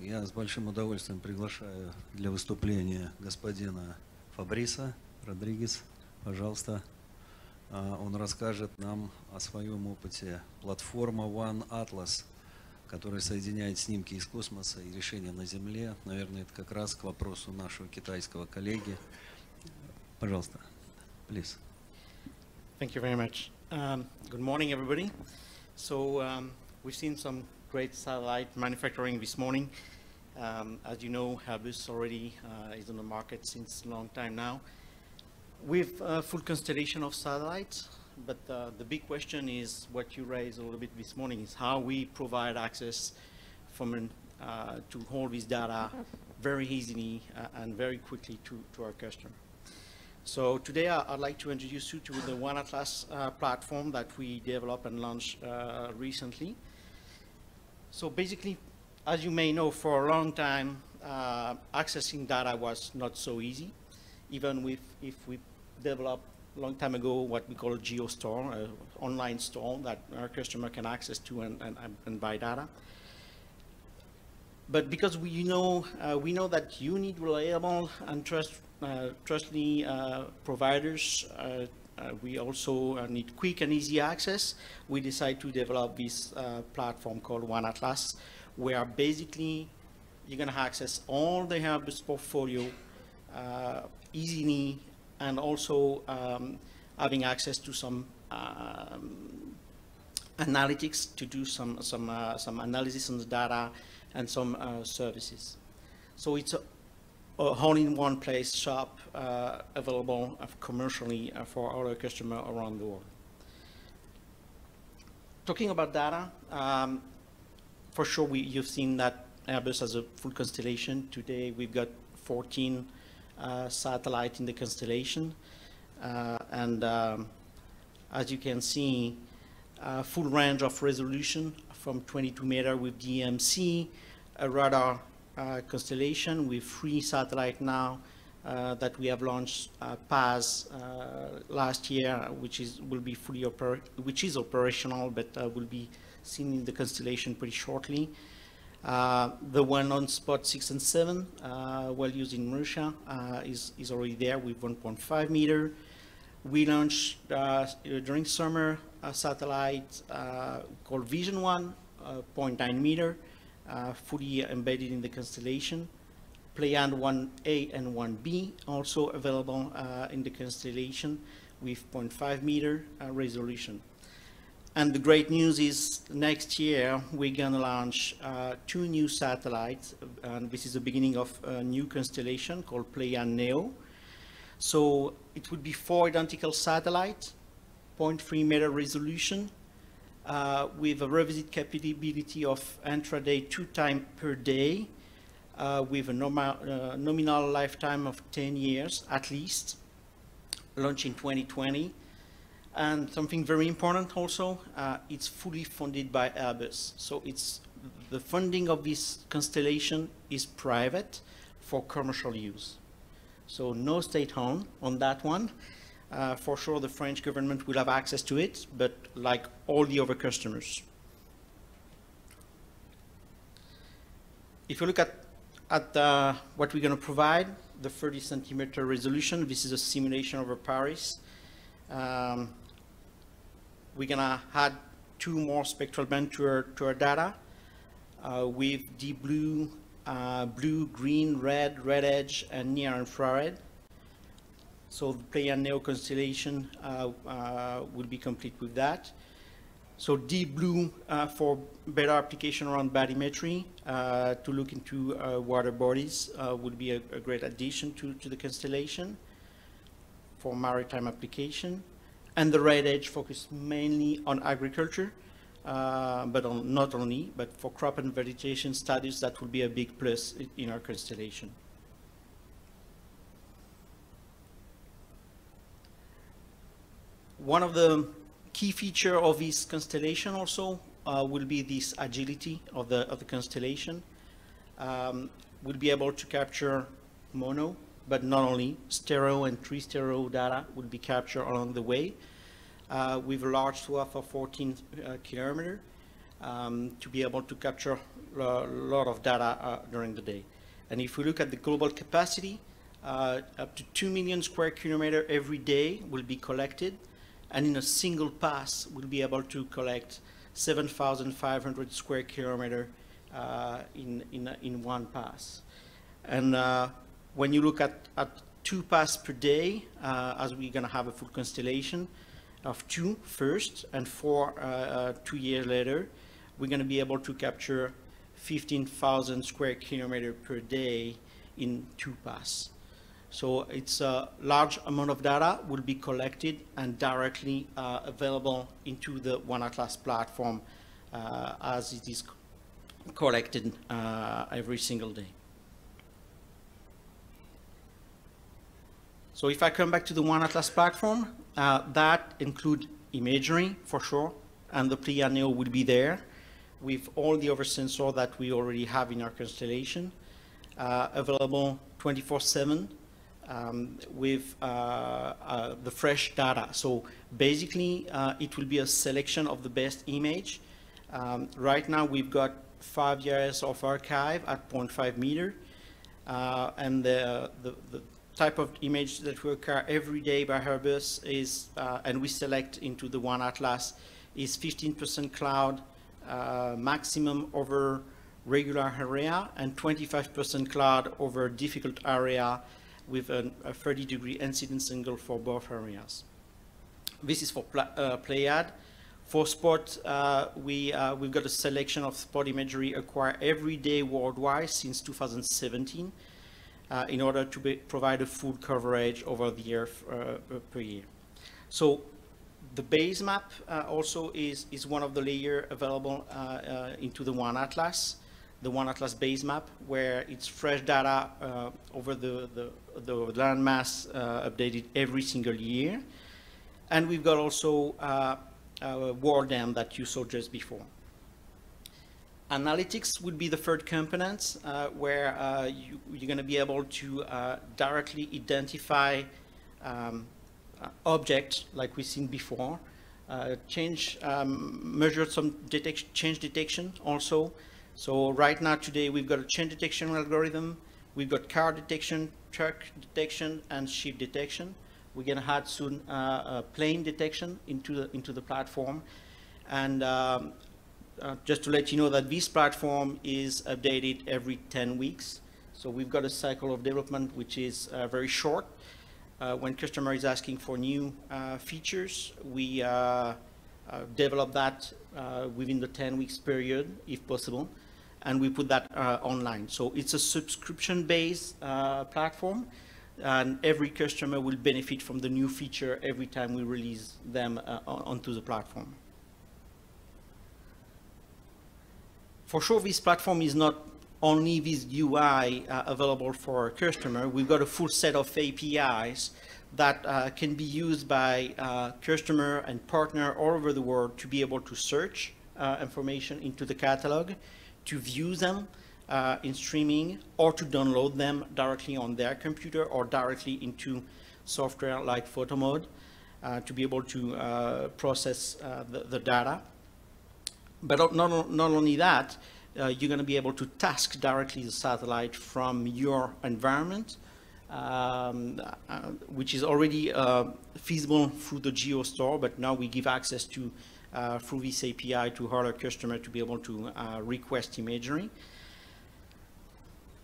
я с большим удовольствием приглашаю для выступления господина Фабриса Родригес. Пожалуйста, А, он расскажет нам о своем опыте. Платформа One Atlas, которая соединяет снимки из космоса и решения на Земле. Наверное, это как раз к вопросу нашего китайского коллеги. Пожалуйста, please. Thank you very much. Um, good morning, everybody. So um, we've seen some great satellite manufacturing this morning. Um, as you know, Airbus already uh, is on the market since a long time now. With a full constellation of satellites, but uh, the big question is what you raised a little bit this morning is how we provide access from uh, to all this data very easily uh, and very quickly to, to our customer. So today I- I'd like to introduce you to the One Atlas uh, platform that we developed and launched uh, recently. So basically, as you may know, for a long time, uh, accessing data was not so easy. Even with, if we developed a long time ago what we call a GeoStore, an online store that our customer can access to and, and, and buy data. But because we know, uh, we know that you need reliable and trust, uh, uh, providers, uh, we also uh, need quick and easy access. We decide to develop this uh, platform called One Atlas, where basically you're going to access all the Airbus portfolio uh, easily and also um, having access to some um, analytics to do some some uh, some analysis on the data and some uh, services. So it's a all-in-one place shop uh, available uh, commercially uh, for our customer around the world. Talking about data, um, for sure we, you've seen that Airbus has a full constellation. Today we've got 14 uh, satellites in the constellation. Uh, and um, as you can see, full range of resolution from 22 meter with DMC, a radar constellation with three satellite now uh, that we have launched uh, PAZ uh, last year, which is will be fully oper which is operational, but uh, will be seen in the constellation pretty shortly. Uh, the one on spot six and seven, uh, well used in Russia, uh, is is already there with 1.5 meter. We launched uh, during summer a satellite uh, called Vision One, uh, 0.9 meter, uh, fully embedded in the constellation. Pleiades 1A and 1B also available uh, in the constellation with 0.5 meter uh, resolution. And the great news is next year we're gonna launch uh, two new satellites, and this is the beginning of a new constellation called Pleiades Neo. So it would be four identical satellites, 0.3 meter resolution, uh, with a revisit capability of intraday two times per day, uh, with a normal, uh, nominal lifetime of 10 years at least, launch in 2020. And something very important also, uh, it's fully funded by Airbus. So it's the funding of this constellation is private for commercial use. So no state owned on that one. Uh, for sure, the French government will have access to it, but like all the other customers. If you look at, at uh, what we're going to provide, the 30 centimeter resolution, this is a simulation over Paris. Um, we're going to add two more spectral bands to our, to our data uh, with deep blue, uh, blue, green, red, red edge, and near infrared. So the Pleiades Neo constellation uh, uh, will be complete with that. So deep blue uh, for better application around bathymetry uh, to look into uh, water bodies uh, would be a, a great addition to, to the constellation for maritime application. And the red edge focused mainly on agriculture, but on, not only, but for crop and vegetation studies, that will be a big plus in our constellation. One of the key feature of this constellation also uh, will be this agility of the, of the constellation. Um, we'll be able to capture mono, but not only stereo and three stereo data will be captured along the way uh, with a large swath of 14 uh, kilometer um, to be able to capture a lot of data uh, during the day. And if we look at the global capacity, uh, up to 2 million square kilometer every day will be collected, and in a single pass, we'll be able to collect 7,500 square kilometer uh, in, in, in one pass. And uh, when you look at, at two pass per day, uh, as we're going to have a full constellation of two first and four uh, uh, two years later, we're going to be able to capture 15,000 square kilometer per day in two pass. So it's a large amount of data will be collected and directly uh, available into the One Atlas platform uh, as it is collected uh, every single day. So if I come back to the One Atlas platform, uh, that include imagery for sure, and the Pleiades Neo will be there with all the other sensors that we already have in our constellation, uh, available 24/7 um, with uh, uh, the fresh data. So basically, uh, it will be a selection of the best image. Um, right now, we've got five years of archive at 0.5 meter, and the, the, the type of image that we acquire every day by Airbus is, uh, and we select into the One Atlas, is 15% cloud, uh, maximum over regular area, and 25% cloud over difficult area with an, a 30 degree incidence angle for both areas. This is for pla uh, Pleiades. For Spot, uh, we, uh, we've got a selection of Spot imagery acquired every day worldwide since 2017 uh, in order to be, provide a full coverage over the year uh, per year. So the base map uh, also is, is one of the layer available uh, uh, into the One Atlas, the One Atlas base map, where it's fresh data uh, over the, the, the landmass updated every single year. And we've got also uh, a WorldDEM that you saw just before. Analytics would be the third component uh, where uh, you, are going to be able to uh, directly identify um, objects like we've seen before, uh, change, um, measure some change detection also. So right now today we've got a change detection algorithm, we've got car detection, truck detection, and ship detection. We're going to add soon uh, plane detection into the, into the platform. And um, uh, just to let you know that this platform is updated every 10 weeks. So we've got a cycle of development which is uh, very short. Uh, when customer is asking for new uh, features, we uh, uh, develop that within the 10 weeks period, if possible, and we put that online. So it's a subscription-based platform, and every customer will benefit from the new feature every time we release them onto the platform. for sure, this platform is not only this UI uh, available for our customer. We've got a full set of APIs that uh, can be used by uh, customer and partner all over the world to be able to search uh, information into the catalog, to view them uh, in streaming, or to download them directly on their computer or directly into software like PhotoMod uh, to be able to process the, the data. But not, not only that, uh, you're going to be able to task directly the satellite from your environment, um, uh, which is already uh, feasible through the GeoStore, but now we give access to uh, through this API to our customer to be able to uh, request imagery.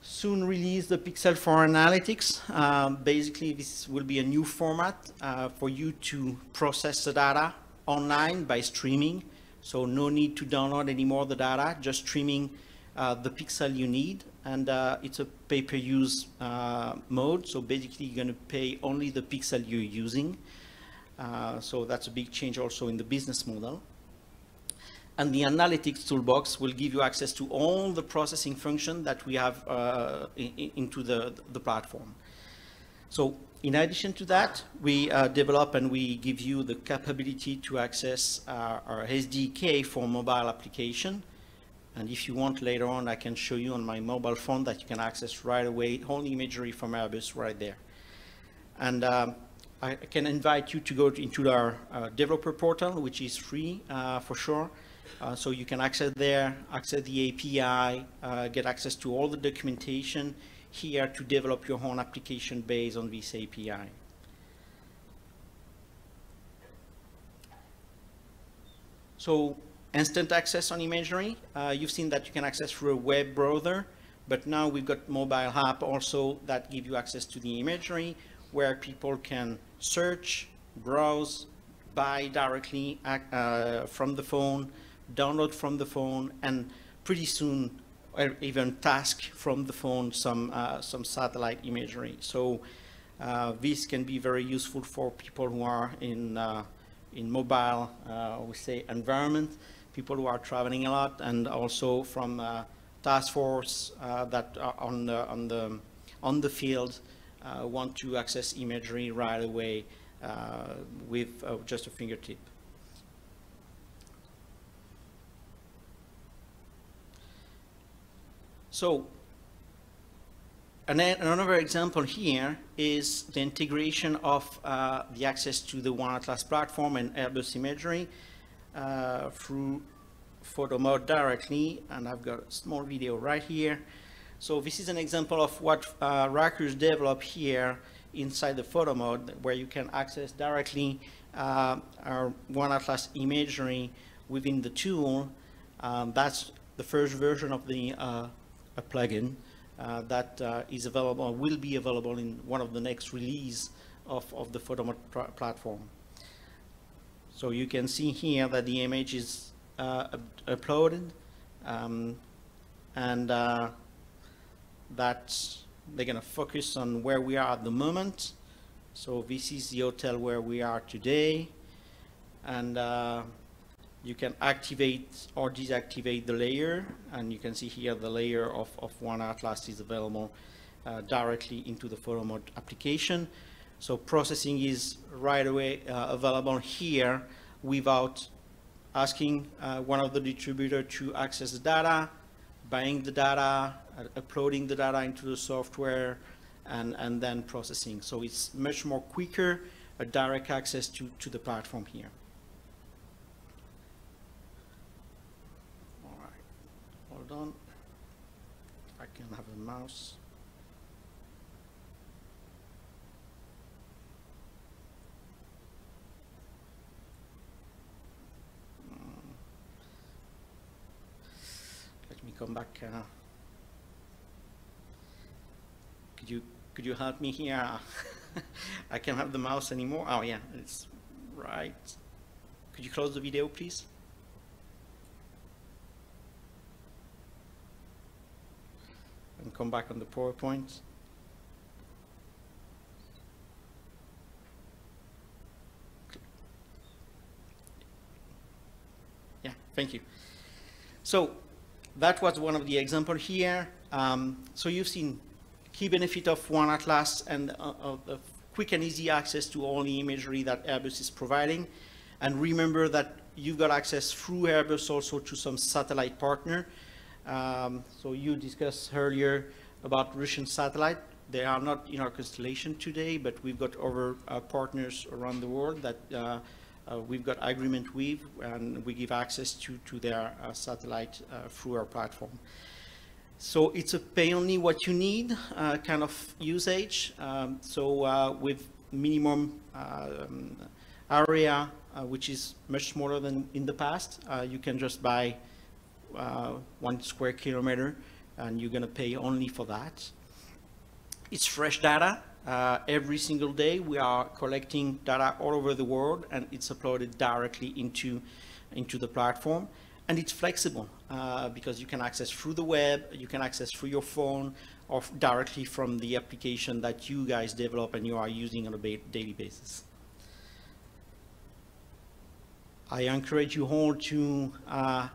Soon release the Pixel for Analytics. Um, basically, this will be a new format uh, for you to process the data online by streaming so no need to download any more the data, just streaming uh, the pixel you need. And uh, it's a pay-per-use uh, mode. So basically you're gonna pay only the pixel you're using. Uh, so that's a big change also in the business model. And the analytics toolbox will give you access to all the processing function that we have uh, in, into the, the platform. So in addition to that, we uh, develop and we give you the capability to access our, our, SDK for mobile application. And if you want later on, I can show you on my mobile phone that you can access right away all imagery from Airbus right there. And um, I can invite you to go into our uh, developer portal, which is free uh, for sure. Uh, so you can access there, access the API, uh, get access to all the documentation here to develop your own application based on this API. So instant access on imagery, uh, you've seen that you can access through a web browser, but now we've got mobile app also that give you access to the imagery where people can search, browse, buy directly uh, from the phone, download from the phone, and pretty soon even task from the phone some, uh, some satellite imagery. So uh, this can be very useful for people who are in, uh, in mobile, uh, we say, environment, people who are traveling a lot, and also from uh, task force that are on the, on the, on the field want to access imagery right away with just a fingertip. So another example here is the integration of uh, the access to the One Atlas platform and Airbus imagery uh, through Photomod directly. And I've got a small video right here. So this is an example of what uh, Racurs developed here inside the Photomod where you can access directly uh, our One Atlas imagery within the tool. Um, that's the first version of the uh, plugin uh, that uh, is available, will be available in one of the next release of, of the Photomod platform. So you can see here that the image is uh, uploaded um, and uh, that they're going to focus on where we are at the moment. So this is the hotel where we are today. And uh, you can activate or deactivate the layer. And you can see here the layer of, of one atlas is available uh, directly into the Photomod application. So processing is right away uh, available here without asking uh, one of the distributor to access the data buying the data uh, uploading the data into the software and, and then processing so it's much more quicker a direct access to, to the platform here All right, hold on. I can have a mouse. Come back. Uh, could you could you help me here? I can't have the mouse anymore. Oh yeah, it's right. Could you close the video, please? and come back on the PowerPoint. Yeah, thank you. So that was one of the examples here. Um, so you've seen key benefit of One Atlas and uh, uh, quick and easy access to all the imagery that Airbus is providing. And remember that you've got access through Airbus also to some satellite partner. Um, so you discussed earlier about Russian satellite. They are not in our constellation today, but we've got other uh, partners around the world that uh, we've got agreement with, and we give access to, to their uh, satellite uh, through our platform. So it's a pay only what you need uh, kind of usage. Um, so with minimum um, area, which is much smaller than in the past, you can just buy uh, one square kilometer, and you're going to pay only for that. It's fresh data. Uh, every single day we are collecting data all over the world, and it's uploaded directly into, into the platform. And it's flexible uh, because you can access through the web, you can access through your phone, or directly from the application that you guys develop and you are using on a daily basis. I encourage you all to uh,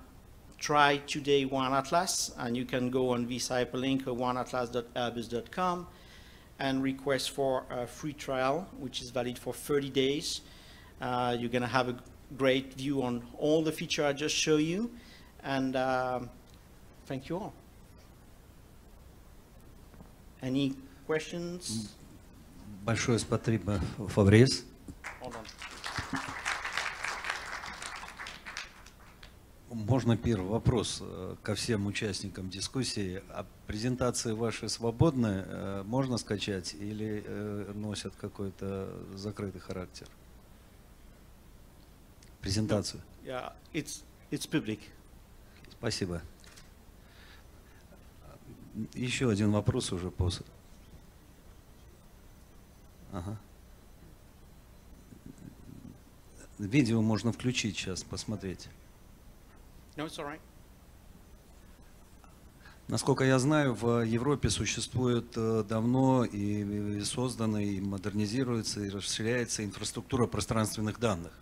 try today One Atlas, and you can go on this hyperlink, oneatlas.airbus.com, and request for a free trial, which is valid for 30 days. Uh, you're going to have a great view on all the feature I just showed you, and uh, thank you all. Any questions? Большое спасибо, Фабрис. Можно первый вопрос э, ко всем участникам дискуссии. А презентации ваши свободны? Э, можно скачать или э, носят какой-то закрытый характер? Презентацию. Yeah, it's, it's public. Спасибо. Еще один вопрос уже после. Ага. Видео можно включить сейчас, посмотреть. No, it's all right. Насколько я знаю, в Европе существует э, давно и создана, и модернизируется, и расширяется инфраструктура пространственных данных.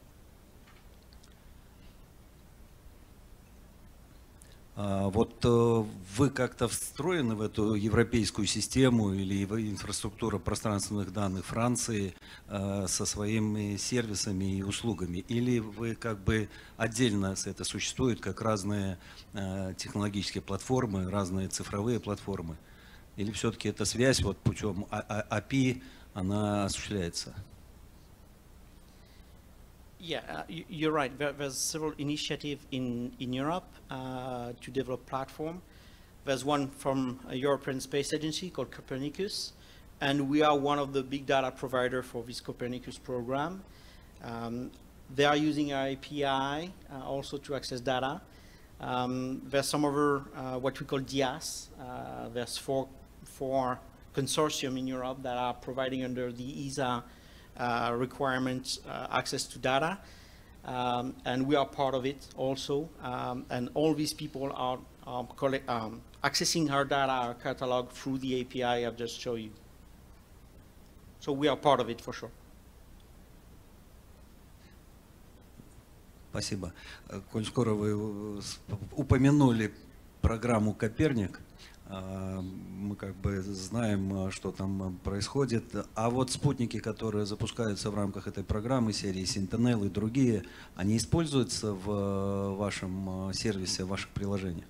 Вот э, вы как-то встроены в эту европейскую систему или инфраструктуру пространственных данных Франции э, со своими сервисами и услугами? Или вы как бы отдельно это существует, как разные э, технологические платформы, разные цифровые платформы? Или все-таки эта связь вот путем А- А- API, она осуществляется? Yeah, uh, you're right. There, there's several initiatives in, in Europe uh, to develop platform. There's one from a European Space Agency called Copernicus, and we are one of the big data provider for this Copernicus program. Um, they are using our API uh, also to access data. Um, there's some other uh, what we call DIAS. Uh, there's four four consortium in Europe that are providing under the ESA requirements uh, access to data. Um, and we are part of it also. Um, and all these people are um, collect, um, accessing our data, our catalog through the API I've just showed you. So we are part of it for sure. Спасибо. Э, Коль скоро вы э, с- упомянули программу «Коперник», а, мы как бы знаем, а, что там а, происходит. А вот спутники, которые запускаются в рамках этой программы, серии Sentinel и другие, они используются в э, вашем э, сервисе, в ваших приложениях?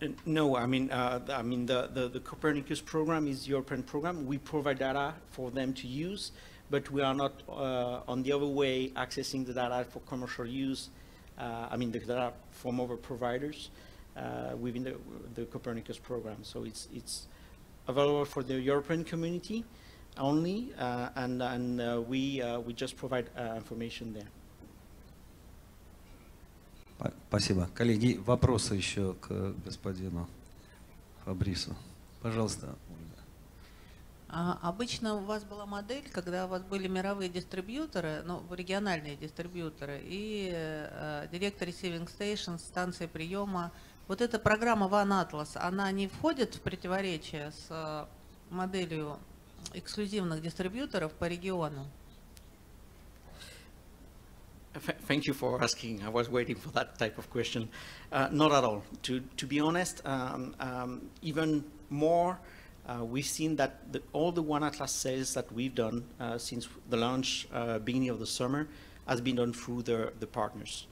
Uh, No, I mean, uh, I mean, the, the, the Copernicus program is European program. We provide data for them to use, but we are not, uh, on the other way, accessing the data for commercial use. Uh, I mean, the data from other providers, uh, within the, the Copernicus program. So it's, it's available for the European community only, uh, and, and, uh, we, uh, we just provide, uh, information there. Па- Спасибо. Коллеги, вопросы еще к господину Фабрису. Пожалуйста, Ольга. А, обычно у вас была модель, когда у вас были мировые дистрибьюторы, ну, региональные дистрибьюторы и э, директор receiving station, станции приема. Вот эта программа One Atlas, она не входит в противоречие с э, моделью эксклюзивных дистрибьюторов по региону? Th- Thank you for asking. I was waiting for that type of question. Uh, Not at all. To to be honest, um, um, even more, uh, we've seen that the- all the One Atlas sales that we've done uh, since the launch, uh, beginning of the summer, has been done through the the partners.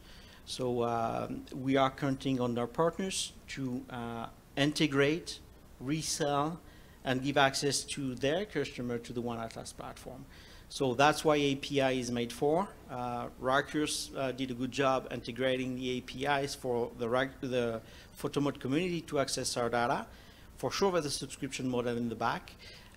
So um, we are counting on our partners to uh, integrate, resell, and give access to their customer to the One Atlas platform. So that's why API is made for. Uh, Racurs uh, did a good job integrating the APIs for the, the Photomod community to access our data For sure, there's a subscription model in the back,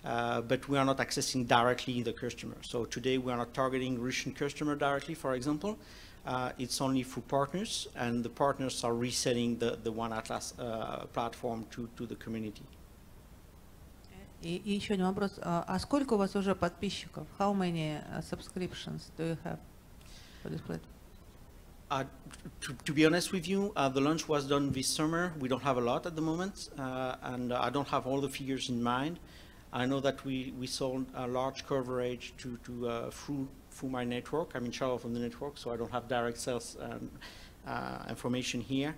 uh, but we are not accessing directly the customer. So today, we are not targeting Russian customer directly, for example. Uh, it's only through partners, and the partners are reselling the, the One Atlas uh, platform to, to the community. И, и еще один вопрос. А, а сколько у вас уже подписчиков? How many uh, subscriptions do you have for this platform? Uh, to, to be honest with you, uh, the launch was done this summer. We don't have a lot at the moment, uh, and I don't have all the figures in mind. I know that we, we sold a large coverage to, to through through my network. I'm in charge of the network, so I don't have direct sales um, uh, information here.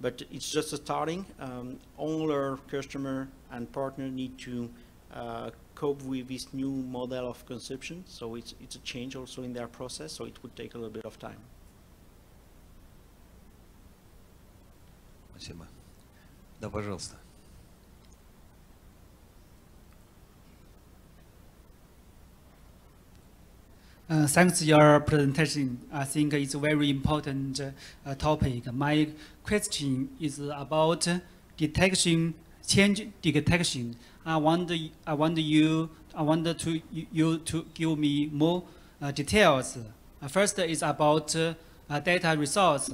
But it's just a starting. Um, all our customer and partner need to uh, cope with this new model of consumption. So it's it's a change also in their process. So it would take a little bit of time. Спасибо. Да, пожалуйста. Uh, thanks your presentation. I think it's a very important uh, topic. My question is about detection, change detection. I want I want you I want to you to give me more uh, details. Uh, first is about uh, data resource.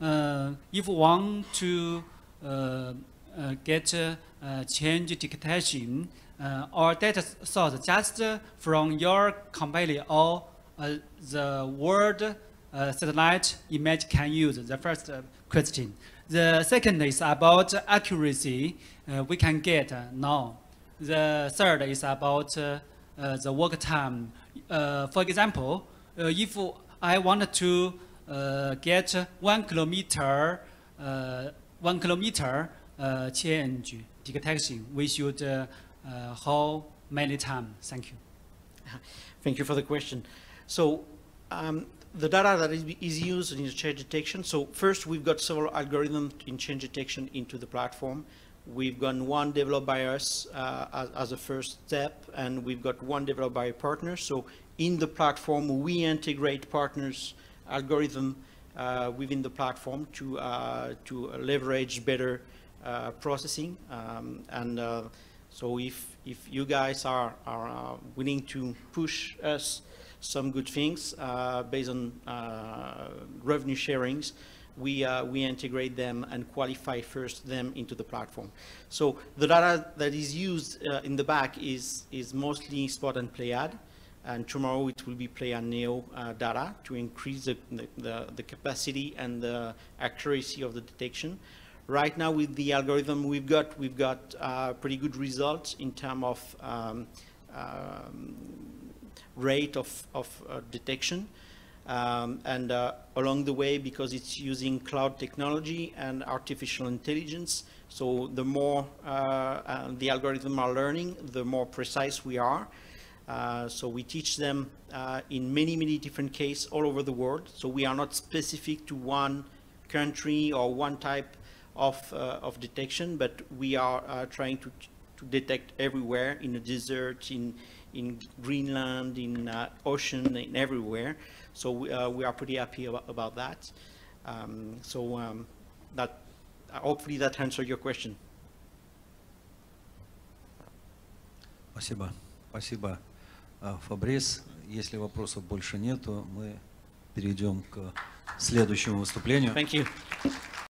Uh, if want to get change detection, uh, or data source just from your company or uh, the world uh, satellite image can use? The first question. The second is about accuracy we can get now. The third is about the work time. for example, if I want to get one kilometer, one kilometer change detection, we should how many times? Thank you. Thank you for the question. So um, the data that is, is, used in change detection. So first, we've got several algorithms in change detection into the platform. We've got one developed by us uh, as, as, a first step, and we've got one developed by a partner. So in the platform, we integrate partners' algorithm uh, within the platform to uh, to leverage better uh, processing um, and so if, if you guys are, are willing to push us some good things based on revenue sharings, we, uh, we integrate them and qualify first them into the platform. So the data that is used uh, in the back is, is mostly Spot and Pleiades. And tomorrow it will be Pleiades Neo uh, data to increase the, the, the capacity and the accuracy of the detection. Right now with the algorithm we've got, we've got uh, pretty good results in terms of um, um, rate of, of uh, detection. Um, and uh, along the way, because it's using cloud technology and artificial intelligence, so the more uh, uh, the algorithm are learning, the more precise we are. Uh, so we teach them in many, many different cases all over the world. So we are not specific to one country or one type of, uh, of detection, but we are uh, trying to, to detect everywhere in the desert, in, in Greenland, in uh, ocean, in everywhere. So we, we are pretty happy about, about that. Um, so um, that hopefully that answered your question. Спасибо. Спасибо, Фабрис. Если вопросов больше нет, то мы перейдем к следующему выступлению. Thank you.